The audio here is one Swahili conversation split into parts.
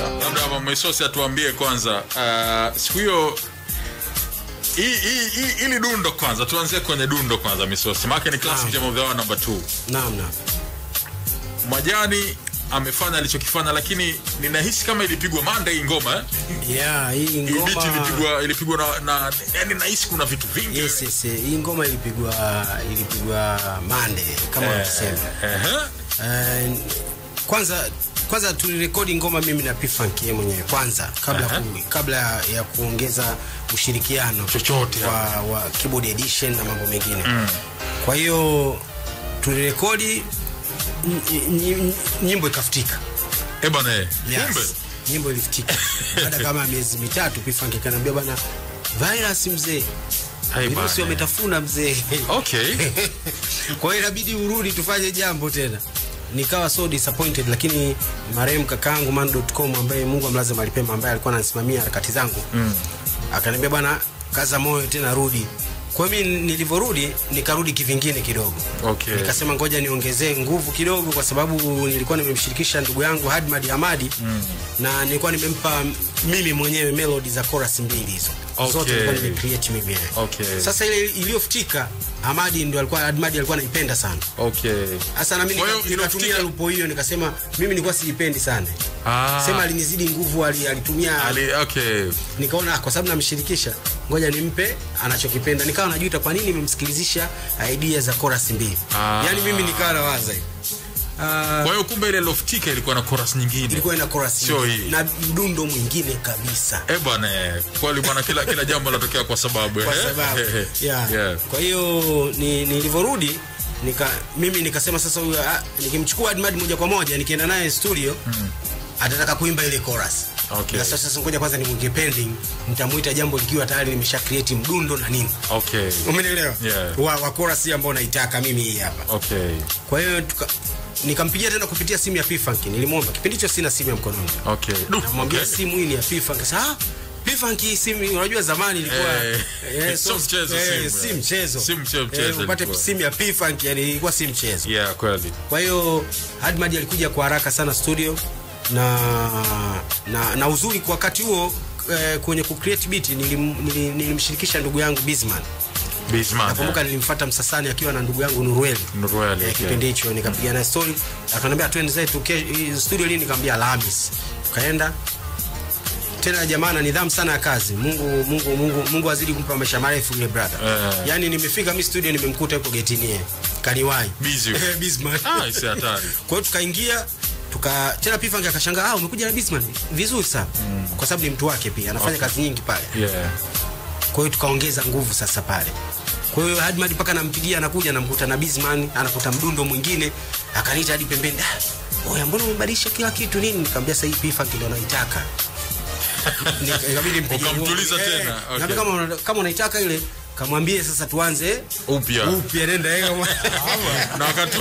labda mamesosi atuambie kwanza. Uh, siku hiyo hili dundo kwanza tuanzie kwenye dundo kwanza misosi maake ni classic jam of the hour number 2 naam naam. Majani amefanya alichokifanya lakini ninahisi kama ilipigwa manda hii ngoma eh? yeah hii hii ngoma ilipigwa ilipigwa na, na yani nahisi kuna vitu vingi. Yes, yes, yes. hii ngoma ilipigwa ilipigwa mande kama Eh, wanavyosema. eh, eh. Uh, kwanza kwanza tulirekodi ngoma mimi na P-Funk yeye mwenyewe kwanza kabla uh ku, kabla ya kuongeza ushirikiano Chochote wa, wa keyboard edition na mambo mengine. Mm. kwa hiyo tulirekodi ny- ny- nyimbo ikafutika. Eh, bana eh. yes. nyimbo? Ilifutika. Baada kama miezi mitatu P-Funk akaniambia bana virus mzee. Virusi wametafuna mzee. Okay. Kwa hiyo inabidi urudi tufanye jambo tena nikawa so disappointed lakini marehemu kakaangu man.com ambaye mungu amlaze malipema ambaye alikuwa ananisimamia harakati zangu mm. akaniambia bwana kaza moyo tena rudi kwa hiyo mi nilivyorudi nikarudi kivingine kidogo Okay. nikasema ngoja niongezee nguvu kidogo kwa sababu nilikuwa nimemshirikisha ndugu yangu hadmad hamadi mm. na nilikuwa nimempa mimi mwenyewe melodi za chorus mbili hizo Okay. zote nilikuwa nimecreate mimi mwenyewe. Okay. sasa ile iliyofutika Amadi ndio alikuwa Amadi alikuwa anaipenda sana okay sasa na mimi nikatumia lupo hiyo nikasema mimi nilikuwa siipendi sana Ah. sema alinizidi nguvu ali- alitumia Ali, okay nikaona kwa sababu namshirikisha ngoja nimpe anachokipenda nikawa najuta kwa nini nimemsikilizisha idea za chorus mbili Ah. yani mimi nikawa nawaza hivi Ah, kwa hiyo kumbe ile loftika ilikuwa na chorus nyingine ilikuwa ina chorus Sio hii. na mdundo mwingine kabisa eh bwana kwa hiyo bwana kila kila jambo linatokea kwa sababu kwa eh? sababu yeah. yeah. kwa hiyo ni, nilivyorudi nika mimi nikasema sasa huyu ah, nikimchukua Admad moja kwa moja nikienda naye studio mm. atataka kuimba ile chorus Okay. na sasa ngoja kwanza nimweke pending nitamuita jambo likiwa tayari nimesha create mdundo na nini okay Umeelewa? Yeah. wa, wa chorus ambao naitaka mimi hii hapa okay kwa hiyo nikampigia tena kupitia simu ya P-Funk. Nilimwomba kipindi hicho sina simu ya mkononi. Okay. Namwambia okay. simu hii ni ya P-Funk. Sasa Pifanki P-Funk simu unajua zamani ilikuwa Eh, eh, so, mchezo eh, simu, si mchezo. Simu mche- mchezo Eh, upate simu ya P-Funk yani ilikuwa simu mchezo. Yeah kweli. Kwa hiyo Hadmad alikuja kwa haraka sana studio na na, na uzuri kwa wakati huo eh, kwenye ku create beat nilim, nilim, nilimshirikisha ndugu yangu Bizman Nakumbuka nilimfuata Msasani akiwa na ndugu yangu Nurweli. Nurweli, eh, kipindi hicho nikapiga naye story. Akaniambia twende zetu studio lini? Nikamwambia Alhamis. Tukaenda. Tena jamaa na nidhamu sana ya kazi. Mungu Mungu Mungu Mungu azidi kumpa maisha marefu yule brother. Uh, yani nimefika mi studio nimemkuta yuko getini yeye. Kaniwai Busy. Eh, ah si hatari. Kwa hiyo tukaingia tuka tena P-Funk akashangaa ah umekuja na Bisman vizuri sana. Mm. kwa sababu ni mtu wake pia anafanya Okay. kazi nyingi pale. Yeah. Kwa hiyo tukaongeza nguvu sasa pale kwa hiyo Hadmad mpaka nampigia anakuja namkuta na Bizman, anakuta mdundo mwingine akaniita hadi pembeni "Ah, oya mbona umebadilisha kila kitu nini? Nikamwambia sasa hii P-Funk ndio naitaka nikabidi mpigie Ukamtuliza tena, Eh, okay. naambia kama kama unaitaka ile kamwambie sasa tuanze upya. Upya nenda yeye kama na wakati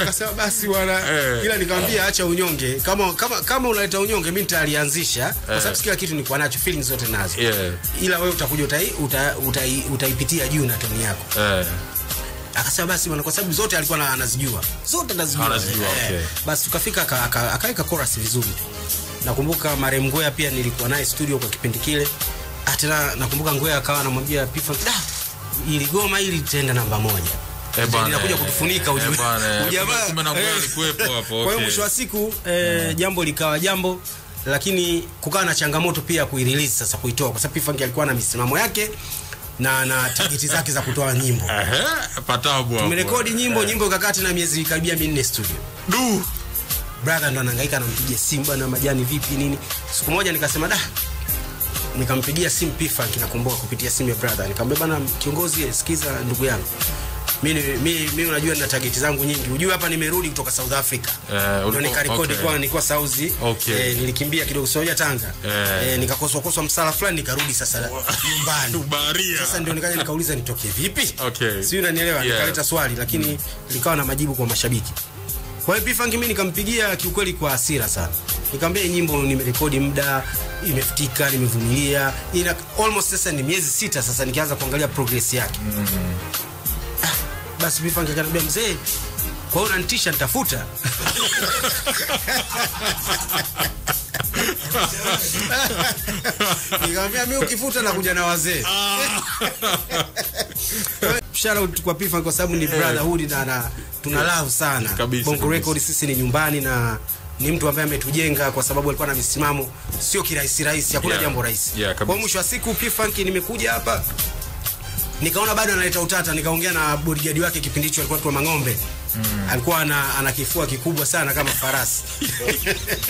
akasema basi bwana Eh. ila nikamwambia acha unyonge. Kama kama kama unaleta unyonge mimi nitalianzisha. Kwa sababu kila kitu nilikuwa nacho feelings zote nazo. Ila wewe utakuja utai, uta, utai, utaipitia juu na toni yako. Eh. Akasema basi bwana kwa sababu zote alikuwa anazijua. Zote anazijua. Anazijua, Eh, okay. basi tukafika aka- aka- akaweka chorus vizuri nakumbuka marehemu Ngwea pia nilikuwa naye studio kwa kipindi kile. Atena nakumbuka Ngwea akawa anamwambia P-Funk da ili goma ili tenda namba moja. Eh, bana, linakuja eh, kutufunika eh, ujue. Ujamaa, kwa hiyo mwisho wa siku e, jambo likawa jambo lakini kukawa na changamoto pia kuirelease sasa kuitoa kwa sababu P-Funk alikuwa na misimamo yake na na targeti zake za kutoa nyimbo. Ehe patabu hapo. Tumerekodi nyimbo nyimbo ikakaa tena miezi karibia minne studio. Du brother ndo anahangaika anampigia simu bana majani vipi nini? Siku moja nikasema da nikampigia simu pifa kinakumbuka nakumbuka kupitia simu ya brother. Nikamwambia bana kiongozi sikiza ndugu yangu. Mimi unajua nina target zangu nyingi. Unajua hapa nimerudi kutoka South Africa. Eh, ulikuwa- nikarekodi okay. kwa nilikuwa sauzi. Okay. eh, nilikimbia kidogo. Sioja Tanga? Eh. eh, nikakoswa koswa msala fulani nikarudi sasa nyumbani. Sasa ndio nikaja nikauliza nitoke vipi? Okay. si unanielewa? Yeah. nikaleta swali lakini likawa na majibu kwa mashabiki kwa hiyo P-Funk mimi nikampigia kiukweli kwa hasira sana. Nikamwambia nyimbo nimerekodi muda imefutika nimevumilia. Ina almost sasa ni miezi sita sasa nikianza kuangalia progress yake. Ah, basi P-Funk akaniambia mzee kwa hiyo unanitisha nitafuta. Nikamwambia mimi ukifuta na kuja na wazee shout out kwa Pifa kwa sababu ni brotherhood na, na tuna love sana. Kabisa, Bongo. Record sisi ni nyumbani na ni mtu ambaye ametujenga kwa sababu alikuwa na misimamo sio kirahisi rahisi hakuna Yeah. jambo rahisi. Yeah, kwa mwisho wa siku P-Funk nimekuja hapa nikaona bado analeta utata nikaongea na bodyguard wake kipindi hicho alikuwa kwa mang'ombe. Mm. alikuwa ana, ana kifua kikubwa sana kama farasi.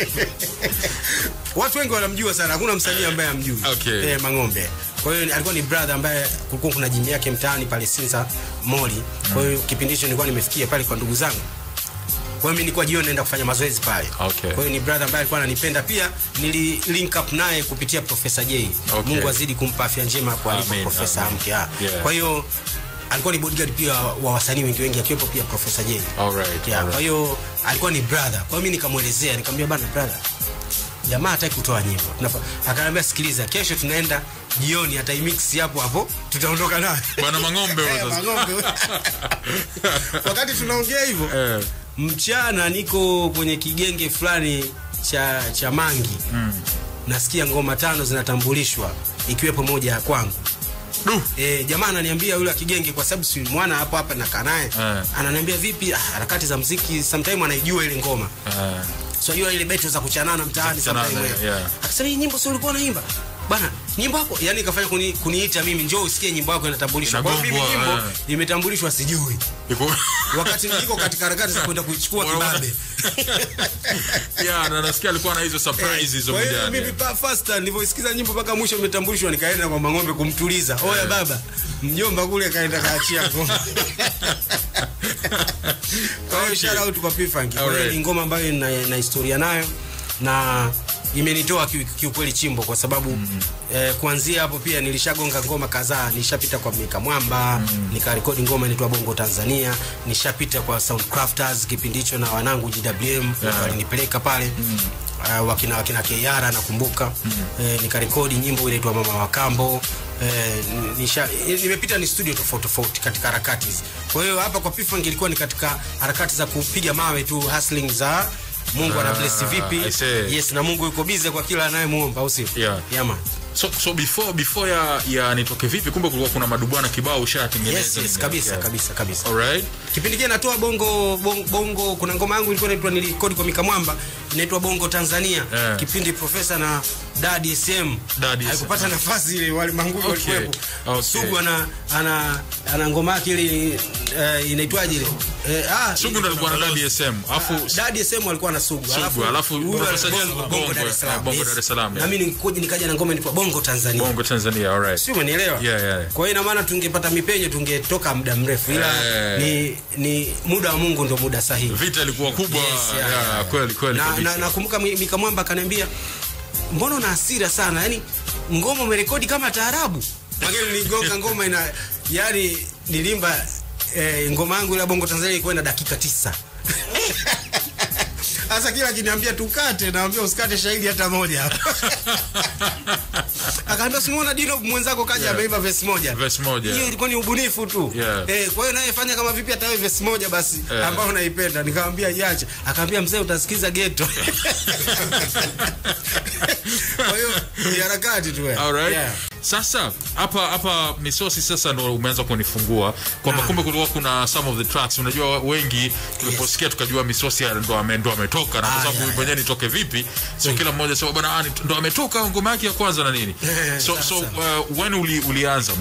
Watu wengi wanamjua sana hakuna msanii ambaye amjui Okay. eh, mang'ombe kwa hiyo alikuwa ni brother ambaye kulikuwa kuna jimbi yake mtaani pale Sinza Moli kwa hiyo kipindi hicho nilikuwa nimefikia pale kwa ndugu zangu kwa hiyo mimi nilikuwa jioni naenda kufanya mazoezi pale Okay. kwa hiyo ni brother ambaye alikuwa ananipenda pia nili link up naye kupitia Profesa J Okay. Mungu azidi kumpa afya njema kwa alipo Professor Profesa amen. Yeah. kwa hiyo alikuwa ni bodyguard pia wa wasanii wengi wengi akiwepo pia Profesa J Alright, yeah, alright. kwa hiyo alikuwa ni brother kwa hiyo mimi nikamwelezea nikamwambia bana brother jamaa hataki kutoa nyimbo Akaambia, sikiliza kesho tunaenda jioni ataimix hapo hapo tutaondoka nayo bwana mang'ombe huyo Eh, sasa. Mang'ombe. wakati tunaongea hivyo Eh, mchana niko kwenye kigenge fulani cha cha mangi mm. nasikia ngoma tano zinatambulishwa ikiwepo moja ya kwangu du. E, jamaa ananiambia yule kigenge kwa sababu si mwana hapo hapa nakaa naye Eh. ananiambia vipi ah, harakati za mziki sometime anaijua ile ngoma Eh, so jua ile beti za kuchanana mtaani sasa hivi yeah. akasema hii nyimbo sio ulikuwa unaimba? Bana nyimbo yako yani ikafanya kuni, kuniita mimi njoo usikie nyimbo yako inatambulishwa. Kwa mimi nyimbo yeah. imetambulishwa sijui. Wakati niko katika harakati za kwenda kuichukua kibabe. Yeah, na nasikia alikuwa na hizo surprises hizo kwa hiyo mimi pa faster nilivyosikiza nyimbo mpaka mwisho imetambulishwa nikaenda kwa mang'ombe kumtuliza. Oya baba mjomba kule kaenda kaachia ngoma kwa hiyo Okay. shout out kwa P-Funk kwa hiyo Alright. ni ngoma ambayo na, na historia nayo na imenitoa kiukweli kiukweli chimbo kwa sababu mm. eh, kuanzia hapo pia nilishagonga ngoma kadhaa nishapita kwa Mika Mwamba mm. nikarekodi ngoma inaitwa Bongo Tanzania nishapita kwa Soundcrafters kipindi hicho na wanangu Yeah. walinipeleka pale mm. Uh, wakina wakina Kiara nakumbuka mm. eh, nikarekodi nyimbo inaitwa Mama wa Kambo eh, nisha, nimepita ni studio tofauti tofauti katika harakati hizi. Kwa hiyo hapa kwa P-Funk ilikuwa ni katika harakati za kupiga mawe tu hustling za Mungu ana bless vipi? Yes, na Mungu yuko busy kwa kila anayemuomba au sio? Yeah. Yeah, man. So, so before before ya, ya nitoke vipi kumbe kulikuwa kuna madubwana kibao ushatengeneza Yes, yes, kabisa Yeah. kabisa kabisa. Alright. Kipindi kile natoa bongo, bongo bongo kuna ngoma yangu ilikuwa inaitwa nilikodi kwa Mika Mwamba inaitwa Bongo Tanzania. Yeah. Kipindi profesa na dadi SM haikupata nafasi ile wale manguvu Okay. walikuwepo. Okay. Sugu ana ana ana ngoma yake ile uh, inaitwaje ile? Eh, ah, Sugu ndo alikuwa na Dadi SM. Alafu Dadi SM alikuwa na Sugu. Sugu, alafu Profesa Bongo- Dar es Salaam. Na mimi nikaja na ngoma inaitwa Bongo Tanzania. Bongo Tanzania, all right. Sio umenielewa? Yeah, yeah. Kwa hiyo ina maana tungepata mipenyo tungetoka muda mrefu ila yeah, ni ni muda wa Mungu ndio muda sahihi. Vita ilikuwa kubwa. Yes, yeah, yeah, yeah. kweli kweli Na kabisa. na nakumbuka na, Mika Mwamba akaniambia mbona una hasira sana? Yaani ngoma umerekodi kama taarabu. Mageni niligonga ngoma ina yani nilimba eh, ngoma yangu ile Bongo Tanzania ilikuwa ina dakika tisa. Sasa kila akiniambia tukate, naambia usikate shahidi hata moja. Akaambia simuona Dino mwenzako kaja Yeah. Ameiva verse moja. Verse moja. Hiyo ilikuwa ni ubunifu tu. Yeah. Eh, kwa hiyo naye fanya kama vipi hata wewe verse moja basi Yeah. ambao unaipenda. Nikamwambia iache. Akaambia mzee utasikiza ghetto. Kwa hiyo ni harakati tu wewe. Alright. Yeah. Sasa hapa hapa misosi sasa ndo umeanza kunifungua kwamba Naam. kumbe kulikuwa kuna some of the tracks. Unajua wengi tuliposikia tukajua misosi ndo ndo ametoka na kwa Ah, sababu yeah, wimbo wenyewe nitoke vipi, so kila mmoja sema bwana ah, ndo ametoka ngoma yake ya kwanza na nini. So so uh, when uli, ulianza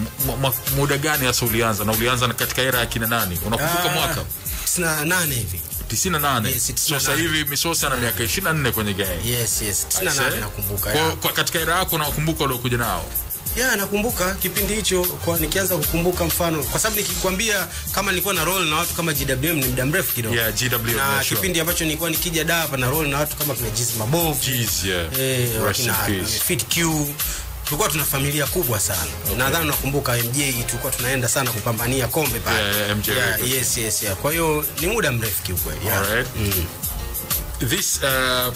muda gani hasa ulianza na ulianza na katika era ya kina nani? Unakumbuka Ah, mwaka? 98 hivi. 98. Yes, so sasa hivi misosi ana miaka 24 kwenye game. Yes, yes. 98 nakumbuka. Kwa, kwa katika era yako unakumbuka uliokuja nao. Ya nakumbuka kipindi hicho kwa nikianza kukumbuka mfano kwa sababu nikikwambia kama nilikuwa na role na watu kama GWM ni muda mrefu kidogo Yeah, GWM, na yeah, sure. kipindi ambacho nilikuwa nikija da hapa na role na watu kama kina Jiz Mabovu Jeez, yeah. eh, Russian in wakina. Fit Q tulikuwa tuna familia kubwa sana okay. nadhani nakumbuka MJ tulikuwa tunaenda sana kupambania kombe pale Yeah, yeah, MJ yeah, yes yes yeah. kwa hiyo ni muda mrefu kiukweli yeah. Alright. This uh,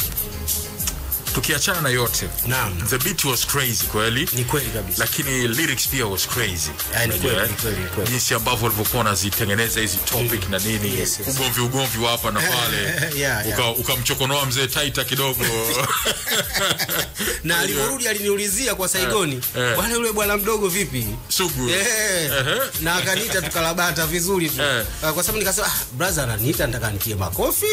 tukiachana na yote Naam. the beat was crazy kweli ni kweli kabisa lakini lyrics pia was crazy yani ni kweli, eh? ni kweli, ni kweli. jinsi ambavyo walivyokuwa wanazitengeneza hizi topic na nini Yes, yes. ugomvi ugomvi wa hapa na pale Yeah, yeah. Uka- ukamchokonoa mzee taita kidogo na alivyorudi aliniulizia kwa saigoni yeah. bwana yule bwana mdogo vipi sugu Eh, Ehe. na akaniita tukalabata vizuri tu Eh. Ah, kwa sababu nikasema ah, brother ananiita nataka nitie makofi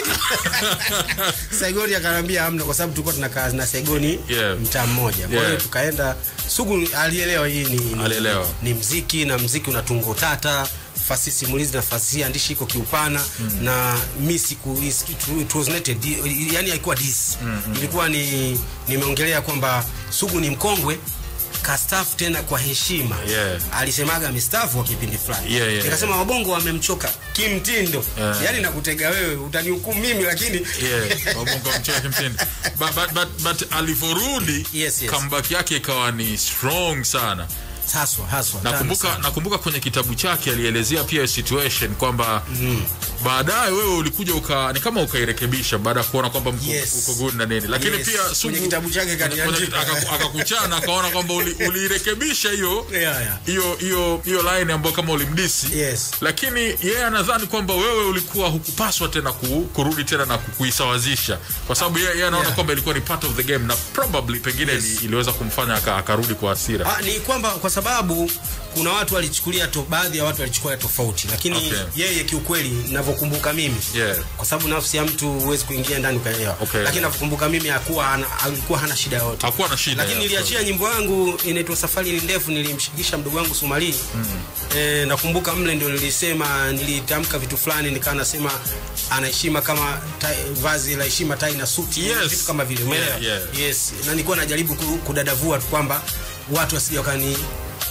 saigoni akanambia amna kwa sababu tulikuwa tunakaa na Segoni Yeah. mtaa mmoja kwa hiyo Yeah. tukaenda sugu alielewa hii ni, ni, Alielewa. ni mziki na mziki una tungo tata fasi simulizi na fasi andishi iko kiupana mm. na mi siku it- was not a yani haikuwa this mm-hmm. ilikuwa ni nimeongelea kwamba sugu ni mkongwe kastafu tena kwa heshima Yeah. alisemaga mistafu wa kipindi fulani Yeah, yeah, nikasema wabongo wamemchoka kimtindo Yeah. yani nakutega wewe utanihukumu mimi lakini Yeah, wabongo kimtindo. But- but- but- but alivyorudi Yes, yes. comeback yake ikawa ni strong sana haswa haswa nakumbuka nakumbuka kwenye kitabu chake alielezea pia situation kwamba mm. baadaye wewe ulikuja uka ni kama ukairekebisha baada ya kuona kwamba mko, Yes. uko good na nini lakini Yes. pia Kwenye sugu kitabu chake akakuchana akaona kwamba uliirekebisha uli- hiyo hiyo Yeah, yeah. hiyo line ambayo kama ulimdisi Yes. lakini yeye yeah, anadhani kwamba wewe ulikuwa hukupaswa tena ku, kurudi tena na kuisawazisha kwa sababu yeye yeah, anaona Yeah. kwamba ilikuwa ni part of the game na probably pengine Yes. iliweza kumfanya aka- akarudi kwa hasira Ah, ni kwamba kwa sababu kuna watu walichukulia to, baadhi ya watu walichukulia tofauti lakini Okay. yeye kiukweli navyokumbuka mimi Yeah. kwa sababu nafsi ya mtu huwezi kuingia ndani ukaelewa Okay. lakini navyokumbuka mimi hakuwa alikuwa hana shida yote hakuwa na shida lakini niliachia niliachia nyimbo yangu inaitwa safari ni ndefu nilimshirikisha mdogo wangu sumali mm. e, nakumbuka mle ndio nilisema nilitamka vitu fulani nikawa nasema anaheshima kama tai, vazi la heshima tai na suti Yes. vitu kama vile umeelewa Yeah, yeah. yes na nilikuwa najaribu kudadavua tu kwamba watu wasije wakani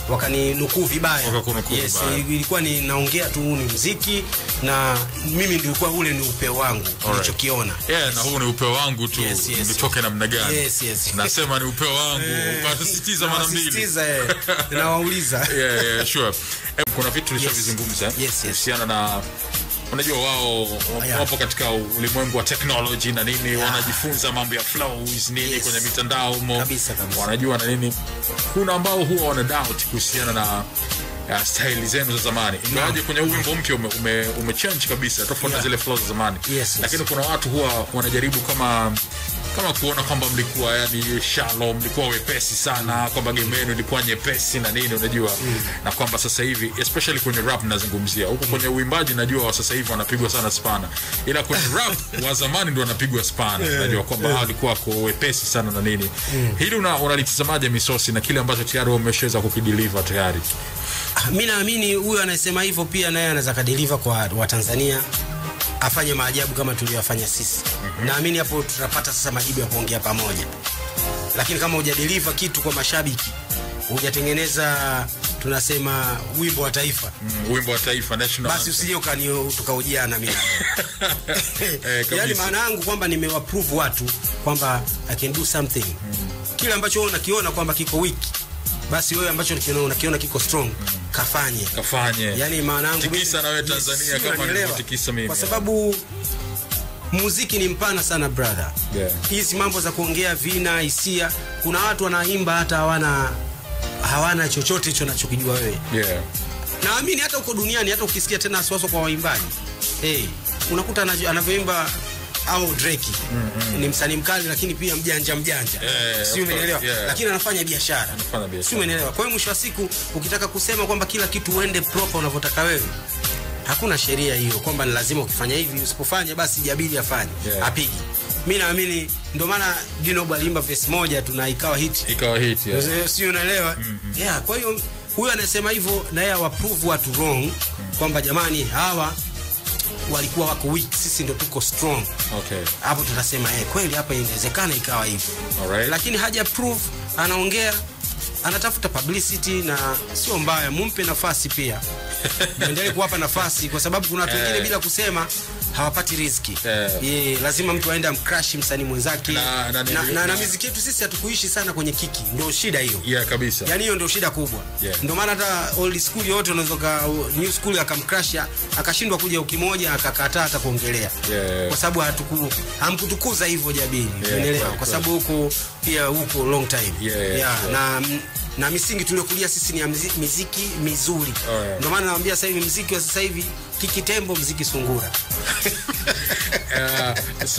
wakaninukuu vibaya yes, ilikuwa ni naongea tu ni mziki na mimi nilikuwa ule ni upeo wangu nilichokiona yeah, yes. na huu ni upeo wangu tu Yes, yes, nitoke namna gani Yes, yes. nasema ni upeo wangu ukasisitiza mara mbili Nawasisitiza, eh. nawauliza yeah, yeah, sure. Kuna vitu tulishavizungumza Yes, yes. kuhusiana na unajua wao wapo katika ulimwengu wa teknoloji na nini yeah. wanajifunza mambo ya flows nini Yes. kwenye mitandao Kabisa, kabisa. wanajua na nini kuna ambao huwa wana doubt kuhusiana na ya style zenu za zamani ingawaje kwenye huu wimbo mpya ume, ume, umechange kabisa tofauti na Yeah. zile flows za zamani Yes, yes. lakini kuna watu huwa wanajaribu kama kama kuona kwamba mlikuwa yani shalom mlikuwa wepesi sana kwamba game yenu ilikuwa nyepesi na nini unajua? Mm. na kwamba sasa hivi especially kwenye rap nazungumzia huko kwenye uimbaji najua wa sasa hivi wanapigwa sana spana. Ila kwenye rap wa zamani ndio wanapigwa spana. Najua kwamba yeah. alikuwa wako wepesi sana na nini. Hili una- unalitazamaje misosi na kile ambacho tayari wameshaweza kukideliver tayari? Mimi mi naamini huyu anayesema hivyo pia naye anaweza kadeliva kwa watanzania afanye maajabu kama tuliyofanya sisi. Mm-hmm. naamini hapo tutapata sasa majibu ya kuongea pamoja. Lakini kama hujadeliva kitu kwa mashabiki hujatengeneza tunasema wimbo wa taifa. Mm, wimbo wa taifa national basi usije ukani- tukaujiana mimi. Eh, yani yaani maana yangu kwamba nimewaprove watu kwamba i can do something. Mm. kile ambacho wewe unakiona kwamba kiko wiki basi wewe ambacho unakiona- unakiona kiko strong kafanye kafanye yani maana yangu Tikisa na wewe Tanzania kama nilivyotikisa mimi. kwa sababu muziki ni mpana sana brother Yeah. hizi mambo za kuongea vina hisia kuna watu wanaimba hata hawana hawana chochote hicho nachokijua wewe yeah. naamini hata uko duniani hata ukisikia tena wasiwasi kwa waimbaji hey, unakuta anavyo- anavyoimba au Drake mm-hmm. ni msanii mkali lakini pia mjanja mjanja Yeah, si umeelewa? yeah. lakini anafanya biashara si umeelewa? kwa hiyo mwisho wa siku ukitaka kusema kwamba kila kitu uende proper unavyotaka wewe hakuna sheria hiyo kwamba ni lazima ukifanya hivi usipofanya basi jabili afanye Yeah. apigi mi naamini ndio maana Dino alimba verse moja tu na ikawa hit ikawa hit yeah. si unaelewa mm-hmm. yeah, kwa hiyo huyo anasema hivyo na yeye awaprove watu wrong kwamba jamani hawa walikuwa wako weak sisi ndo tuko strong okay. hapo tunasema eh, kweli hapa inawezekana ikawa hivyo Alright. lakini haja prove anaongea anatafuta publicity na sio mbaya mumpe nafasi pia endelee kuwapa nafasi kwa sababu kuna watu wengine Eh. bila kusema hawapati riziki Yeah. yeah, lazima mtu aende amcrash msanii mwenzake. Na- na, na- na, na, miziki yetu sisi hatukuishi sana kwenye kiki. Ndio shida hiyo. Yeah kabisa. Yani hiyo ndio shida kubwa. Yeah. ndio maana hata old school yote unaweza new school akamcrash akashindwa kuja ukimoja akakataa hata kuongelea. Yeah. kwa sababu hatuku hamkutukuza hivyo jabini Yeah, unaelewa kwa sababu huko pia huko long time. Yeah, yeah, yeah, na na misingi tuliokulia sisi ni ya mziki, miziki mizuri. Oh, yeah. ndio maana naambia sasa hivi mziki wa sasa hivi kiki tembo mziki sungura. Uh,